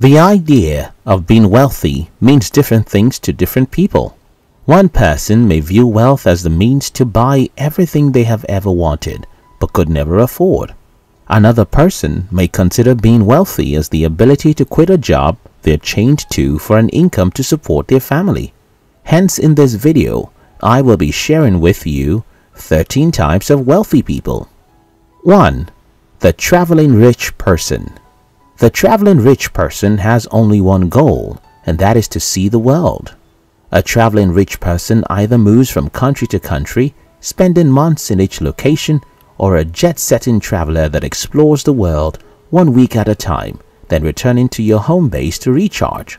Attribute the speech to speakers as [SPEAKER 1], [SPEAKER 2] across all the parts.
[SPEAKER 1] The idea of being wealthy means different things to different people. One person may view wealth as the means to buy everything they have ever wanted but could never afford. Another person may consider being wealthy as the ability to quit a job they're chained to for an income to support their family. Hence in this video, I will be sharing with you 13 types of wealthy people. 1. The traveling rich person. The traveling rich person has only one goal, and that is to see the world. A traveling rich person either moves from country to country, spending months in each location, or a jet-setting traveler that explores the world one week at a time, then returning to your home base to recharge.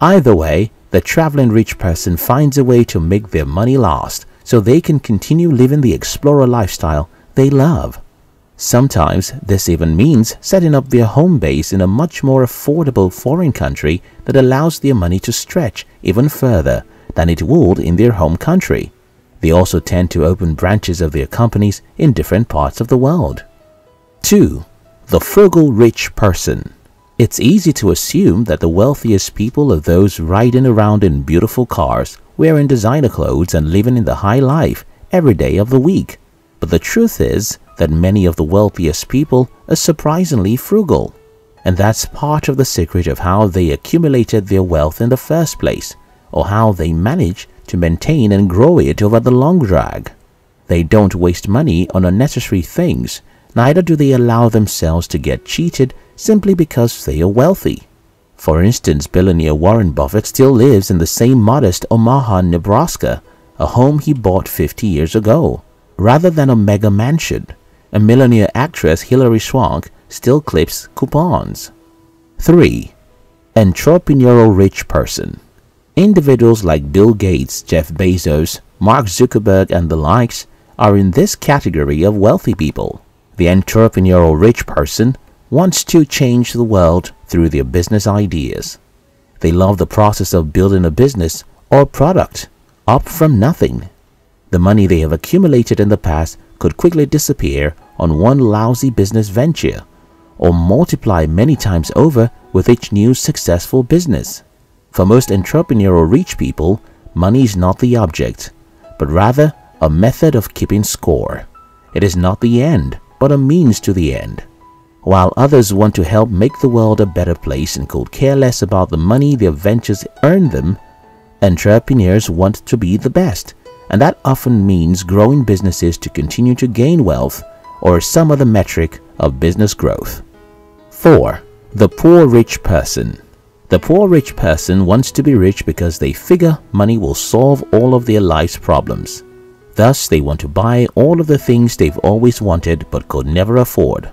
[SPEAKER 1] Either way, the traveling rich person finds a way to make their money last so they can continue living the explorer lifestyle they love. Sometimes this even means setting up their home base in a much more affordable foreign country that allows their money to stretch even further than it would in their home country. They also tend to open branches of their companies in different parts of the world. 2. The frugal rich person. It's easy to assume that the wealthiest people are those riding around in beautiful cars, wearing designer clothes and living in the high life every day of the week. But the truth is that many of the wealthiest people are surprisingly frugal. And that's part of the secret of how they accumulated their wealth in the first place, or how they manage to maintain and grow it over the long drag. They don't waste money on unnecessary things, neither do they allow themselves to get cheated simply because they are wealthy. For instance, billionaire Warren Buffett still lives in the same modest Omaha, Nebraska, a home he bought 50 years ago, rather than a mega mansion a millionaire actress Hilary Swank still clips coupons. 3. Entrepreneurial rich person. Individuals like Bill Gates, Jeff Bezos, Mark Zuckerberg and the likes are in this category of wealthy people. The entrepreneurial rich person wants to change the world through their business ideas. They love the process of building a business or product up from nothing. The money they have accumulated in the past could quickly disappear on one lousy business venture or multiply many times over with each new successful business. For most entrepreneurial rich people, money is not the object, but rather a method of keeping score. It is not the end, but a means to the end. While others want to help make the world a better place and could care less about the money their ventures earn them, entrepreneurs want to be the best and that often means growing businesses to continue to gain wealth or some other metric of business growth. 4. The poor rich person. The poor rich person wants to be rich because they figure money will solve all of their life's problems. Thus, they want to buy all of the things they've always wanted but could never afford.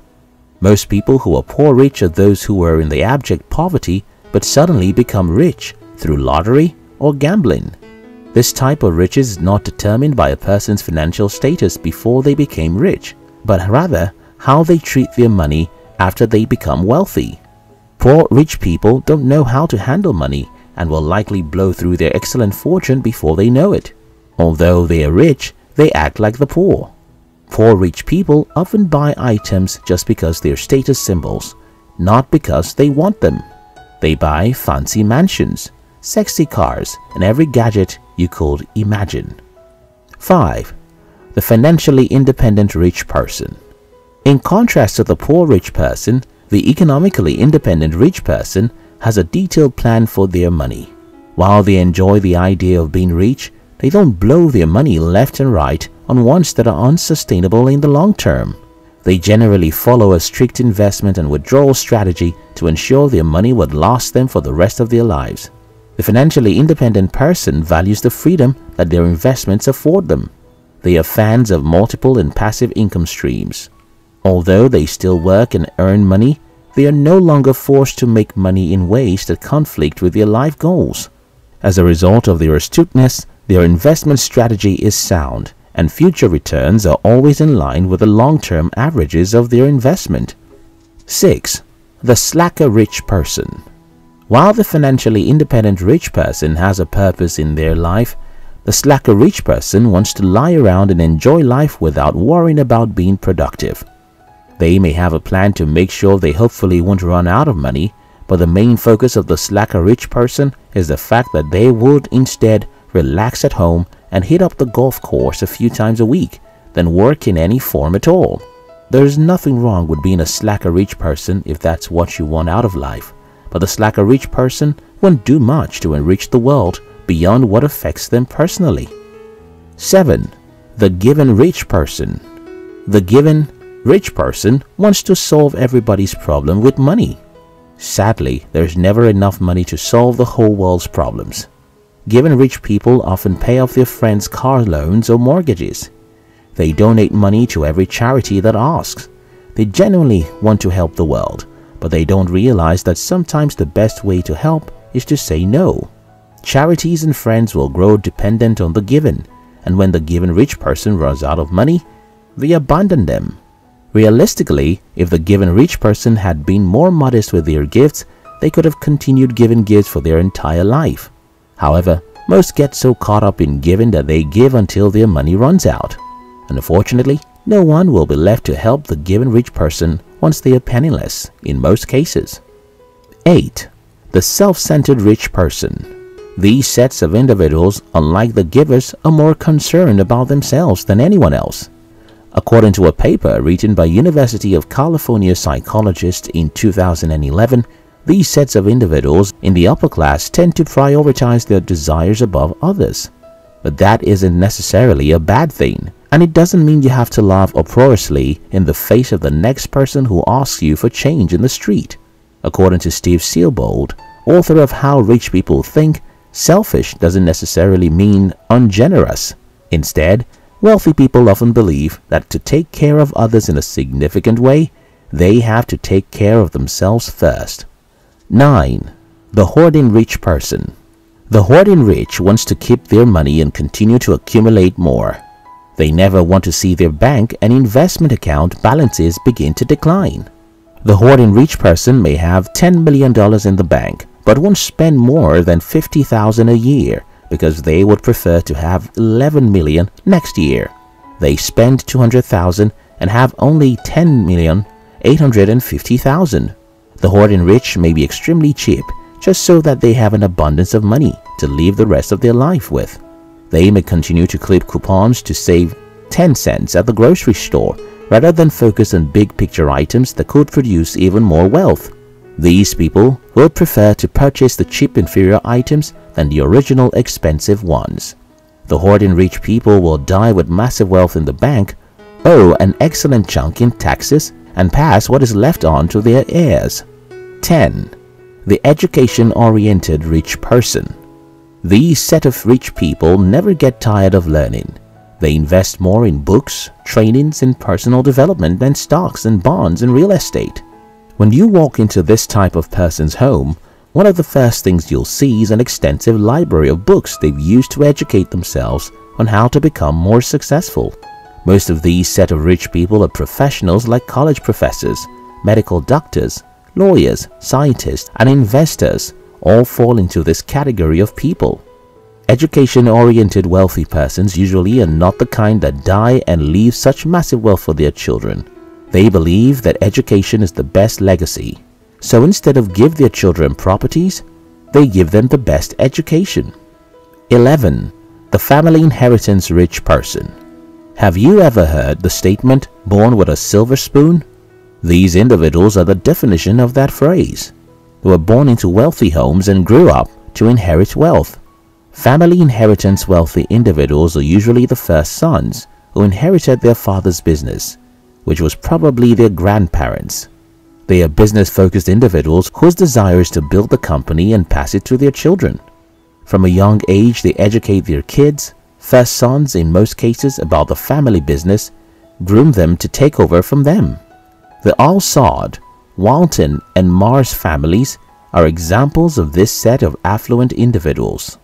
[SPEAKER 1] Most people who are poor rich are those who were in the abject poverty but suddenly become rich through lottery or gambling. This type of riches is not determined by a person's financial status before they became rich, but rather how they treat their money after they become wealthy. Poor rich people don't know how to handle money and will likely blow through their excellent fortune before they know it. Although they are rich, they act like the poor. Poor rich people often buy items just because they're status symbols, not because they want them. They buy fancy mansions, sexy cars, and every gadget you could imagine. 5. The financially independent rich person. In contrast to the poor rich person, the economically independent rich person has a detailed plan for their money. While they enjoy the idea of being rich, they don't blow their money left and right on wants that are unsustainable in the long term. They generally follow a strict investment and withdrawal strategy to ensure their money would last them for the rest of their lives. The financially independent person values the freedom that their investments afford them. They are fans of multiple and passive income streams. Although they still work and earn money, they are no longer forced to make money in ways that conflict with their life goals. As a result of their astuteness, their investment strategy is sound and future returns are always in line with the long-term averages of their investment. 6. The slacker rich person while the financially independent rich person has a purpose in their life, the slacker rich person wants to lie around and enjoy life without worrying about being productive. They may have a plan to make sure they hopefully won't run out of money, but the main focus of the slacker rich person is the fact that they would instead relax at home and hit up the golf course a few times a week than work in any form at all. There's nothing wrong with being a slacker rich person if that's what you want out of life, but the slacker rich person won't do much to enrich the world beyond what affects them personally. 7. The given rich person. The given rich person wants to solve everybody's problem with money. Sadly, there's never enough money to solve the whole world's problems. Given rich people often pay off their friends' car loans or mortgages. They donate money to every charity that asks. They genuinely want to help the world, but they don't realize that sometimes the best way to help is to say no. Charities and friends will grow dependent on the given, and when the given rich person runs out of money, they abandon them. Realistically, if the given rich person had been more modest with their gifts, they could have continued giving gifts for their entire life. However, most get so caught up in giving that they give until their money runs out. Unfortunately, no one will be left to help the given rich person once they are penniless in most cases. 8. The self-centered rich person. These sets of individuals, unlike the givers, are more concerned about themselves than anyone else. According to a paper written by University of California psychologists in 2011, these sets of individuals in the upper class tend to prioritize their desires above others. But that isn't necessarily a bad thing, and it doesn't mean you have to laugh uproariously in the face of the next person who asks you for change in the street. According to Steve Siebold, author of How Rich People Think, selfish doesn't necessarily mean ungenerous. Instead, Wealthy people often believe that to take care of others in a significant way, they have to take care of themselves first. 9. The hoarding rich person. The hoarding rich wants to keep their money and continue to accumulate more. They never want to see their bank and investment account balances begin to decline. The hoarding rich person may have $10 million in the bank but won't spend more than 50,000 a year because they would prefer to have 11 million next year. They spend 200,000 and have only 10 million 850,000. The hoarding rich may be extremely cheap just so that they have an abundance of money to live the rest of their life with. They may continue to clip coupons to save 10 cents at the grocery store rather than focus on big picture items that could produce even more wealth. These people will prefer to purchase the cheap inferior items than the original expensive ones. The hoarding rich people will die with massive wealth in the bank, owe an excellent chunk in taxes, and pass what is left on to their heirs. 10. The education-oriented rich person. These set of rich people never get tired of learning. They invest more in books, trainings, and personal development than stocks and bonds and real estate. When you walk into this type of person's home, one of the first things you'll see is an extensive library of books they've used to educate themselves on how to become more successful. Most of these set of rich people are professionals like college professors, medical doctors, lawyers, scientists, and investors all fall into this category of people. Education-oriented wealthy persons usually are not the kind that die and leave such massive wealth for their children. They believe that education is the best legacy, so instead of give their children properties, they give them the best education. 11. The family inheritance rich person. Have you ever heard the statement, born with a silver spoon? These individuals are the definition of that phrase. They were born into wealthy homes and grew up to inherit wealth. Family inheritance wealthy individuals are usually the first sons who inherited their father's business which was probably their grandparents. They are business-focused individuals whose desire is to build the company and pass it to their children. From a young age, they educate their kids, first sons in most cases about the family business, groom them to take over from them. The Al-Saud, Walton, and Mars families are examples of this set of affluent individuals.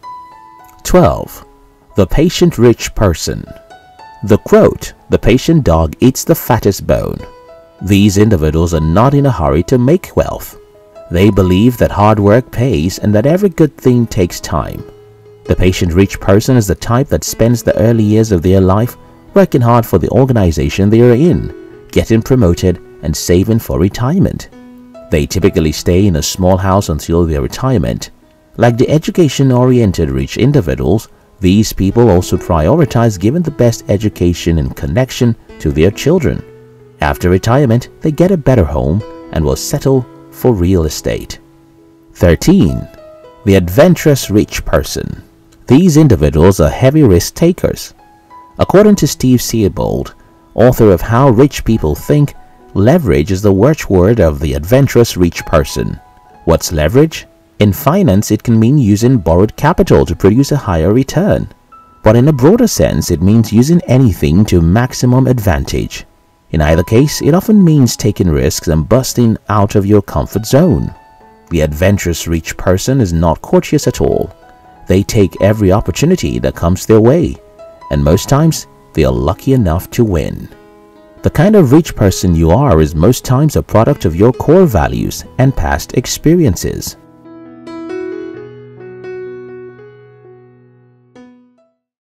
[SPEAKER 1] 12. The Patient Rich Person the quote, the patient dog eats the fattest bone. These individuals are not in a hurry to make wealth. They believe that hard work pays and that every good thing takes time. The patient rich person is the type that spends the early years of their life working hard for the organization they are in, getting promoted and saving for retirement. They typically stay in a small house until their retirement. Like the education-oriented rich individuals, these people also prioritize giving the best education and connection to their children. After retirement, they get a better home and will settle for real estate. 13. The adventurous rich person. These individuals are heavy risk takers. According to Steve Siebold, author of How Rich People Think, leverage is the watchword of the adventurous rich person. What's leverage? In finance, it can mean using borrowed capital to produce a higher return. But in a broader sense, it means using anything to maximum advantage. In either case, it often means taking risks and busting out of your comfort zone. The adventurous rich person is not courteous at all. They take every opportunity that comes their way, and most times they are lucky enough to win. The kind of rich person you are is most times a product of your core values and past experiences.